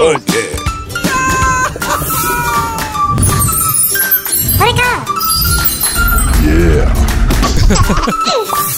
good. Eureka! Yeah.